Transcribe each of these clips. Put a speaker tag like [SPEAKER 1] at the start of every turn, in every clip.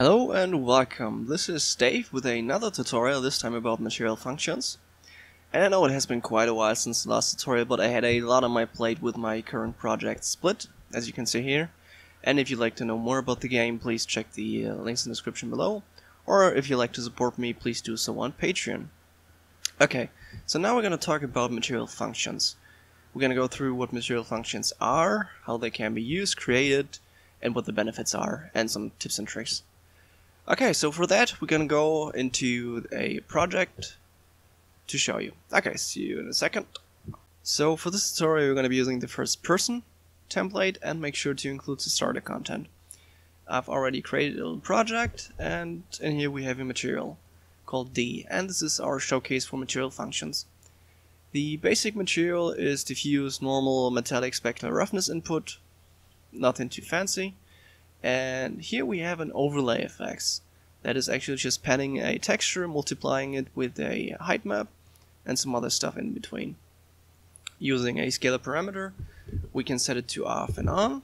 [SPEAKER 1] Hello and welcome. This is Dave with another tutorial, this time about material functions. And I know it has been quite a while since the last tutorial, but I had a lot on my plate with my current project Split, as you can see here. And if you'd like to know more about the game, please check the uh, links in the description below. Or if you'd like to support me, please do so on Patreon. Okay, so now we're going to talk about material functions. We're going to go through what material functions are, how they can be used, created, and what the benefits are, and some tips and tricks. Okay, so for that, we're gonna go into a project to show you. Okay, see you in a second. So for this tutorial, we're gonna be using the first person template and make sure to include the starter content. I've already created a little project and in here we have a material called D and this is our showcase for material functions. The basic material is diffuse, normal, metallic, specular roughness input, nothing too fancy. And here we have an overlay effects. That is actually just panning a texture, multiplying it with a height map, and some other stuff in between. Using a scalar parameter, we can set it to off and on.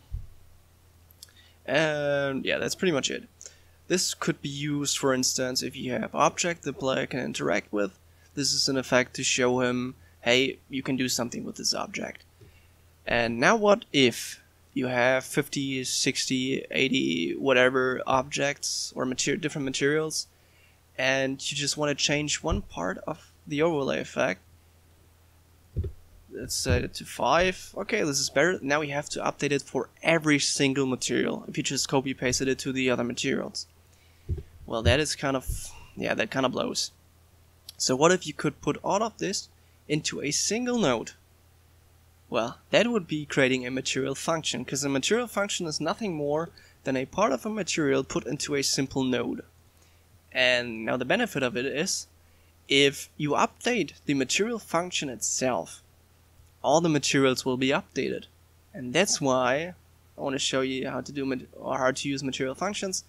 [SPEAKER 1] And yeah, that's pretty much it. This could be used, for instance, if you have object the player can interact with. This is an effect to show him, hey, you can do something with this object. And now what if you have 50, 60, 80, whatever objects or material, different materials, and you just want to change one part of the overlay effect. Let's set it to 5. Okay, this is better. Now we have to update it for every single material if you just copy pasted it to the other materials. Well, that is kind of, yeah, that kind of blows. So what if you could put all of this into a single node? Well, that would be creating a material function, because a material function is nothing more than a part of a material put into a simple node. And now the benefit of it is, if you update the material function itself, all the materials will be updated. And that's why I want to show you how to do or how to use material functions,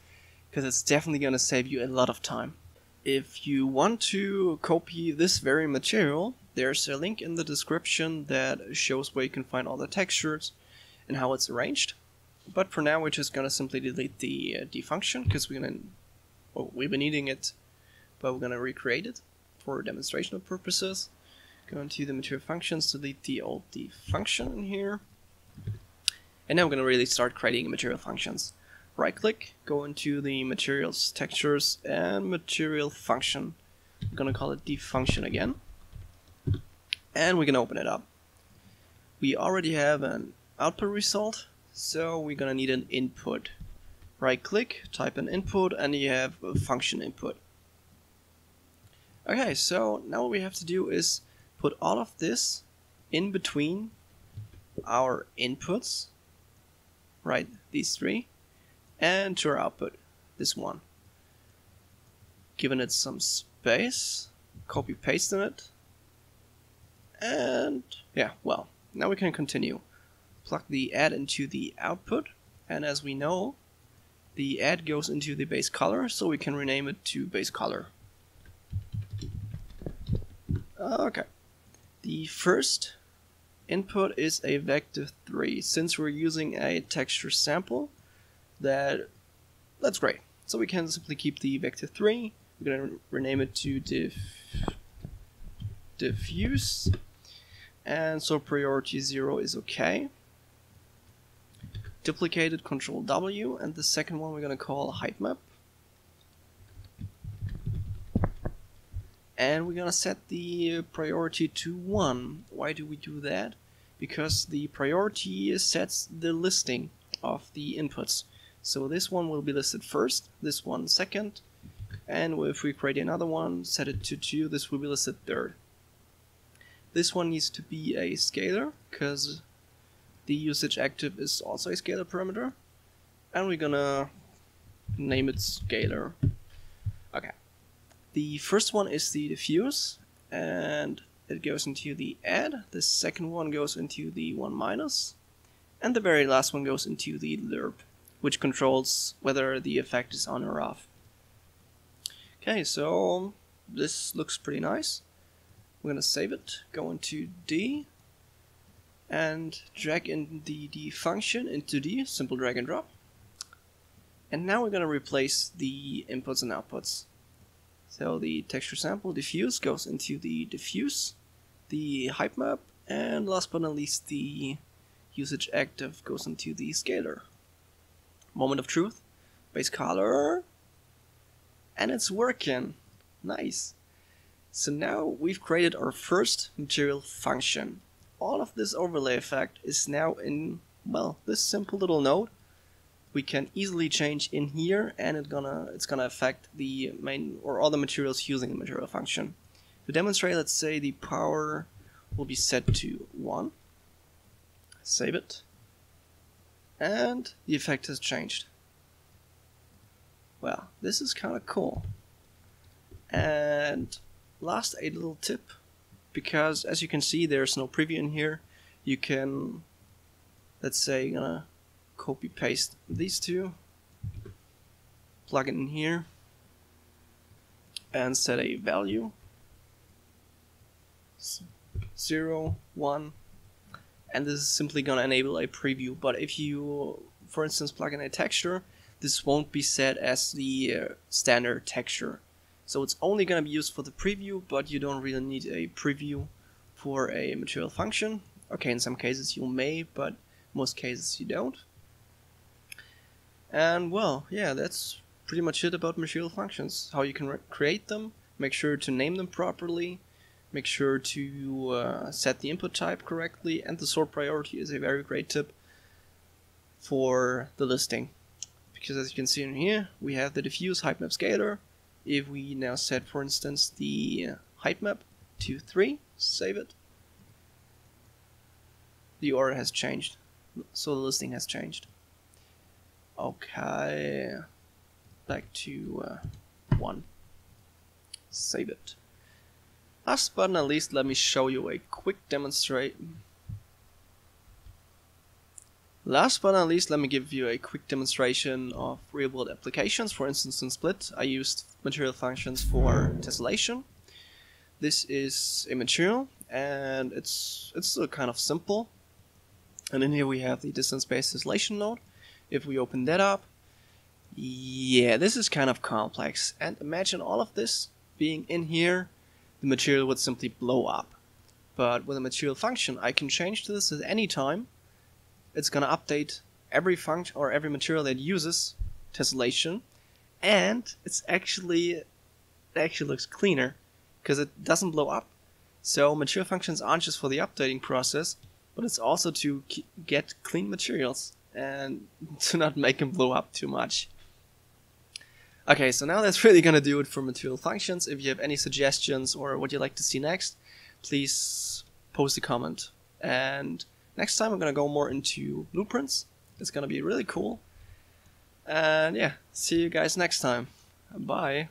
[SPEAKER 1] because it's definitely going to save you a lot of time. If you want to copy this very material, there's a link in the description that shows where you can find all the textures and how it's arranged. But for now, we're just gonna simply delete the uh, D function because we're gonna, well, we've been needing it, but we're gonna recreate it for demonstrational purposes. Go into the material functions, delete the old D function in here. And now we're gonna really start creating material functions. Right click, go into the materials, textures, and material function. I'm gonna call it D function again and we can open it up. We already have an output result, so we're gonna need an input. Right click, type an input, and you have a function input. Okay, so now what we have to do is put all of this in between our inputs, right, these three, and to our output, this one. Giving it some space, copy paste in it, and yeah, well, now we can continue. Plug the add into the output, and as we know, the add goes into the base color, so we can rename it to base color. Okay. The first input is a vector 3. Since we're using a texture sample, that that's great. So we can simply keep the vector 3. We're going to rename it to diff diffuse. And so priority 0 is okay. Duplicated control W and the second one we're gonna call height map. And we're gonna set the priority to 1 why do we do that? Because the priority sets the listing of the inputs. So this one will be listed first this one second. And if we create another one set it to 2 this will be listed third this one needs to be a scalar, because the usage active is also a scalar parameter. And we're gonna name it scalar. Okay. The first one is the diffuse, and it goes into the add. The second one goes into the 1. And the very last one goes into the lerp, which controls whether the effect is on or off. Okay, so this looks pretty nice. We're going to save it, go into D, and drag in the D function into D, simple drag and drop. And now we're going to replace the inputs and outputs. So the texture sample diffuse goes into the diffuse, the height map, and last but not least the usage active goes into the scalar. Moment of truth, base color, and it's working. Nice. So now we've created our first material function. All of this overlay effect is now in, well, this simple little node. We can easily change in here and it's gonna, it's gonna affect the main or all the materials using the material function. To demonstrate, let's say the power will be set to 1. Save it. And the effect has changed. Well, this is kind of cool. And last, a little tip, because as you can see, there's no preview in here. You can, let's say, gonna copy paste these two, plug it in here, and set a value. Zero, one, and this is simply gonna enable a preview. But if you, for instance, plug in a texture, this won't be set as the uh, standard texture. So it's only going to be used for the preview, but you don't really need a preview for a material function. Okay, in some cases you may, but most cases you don't. And well, yeah, that's pretty much it about material functions. How you can create them, make sure to name them properly, make sure to uh, set the input type correctly, and the sort priority is a very great tip for the listing. Because as you can see in here, we have the diffuse height map scalar, if we now set, for instance, the height map to 3, save it, the order has changed. So the listing has changed. Okay, back to uh, 1. Save it. Last but not least, let me show you a quick demonstrate Last but not least, let me give you a quick demonstration of real-world applications. For instance, in Split, I used material functions for tessellation. This is a material, and it's it's still kind of simple. And in here we have the distance-based tessellation node. If we open that up, yeah, this is kind of complex. And imagine all of this being in here, the material would simply blow up. But with a material function, I can change this at any time it's going to update every function or every material that uses tessellation and it's actually it actually looks cleaner because it doesn't blow up. So material functions aren't just for the updating process but it's also to get clean materials and to not make them blow up too much. Okay so now that's really gonna do it for material functions. If you have any suggestions or what you'd like to see next please post a comment. And Next time I'm going to go more into blueprints. It's going to be really cool. And yeah, see you guys next time. Bye.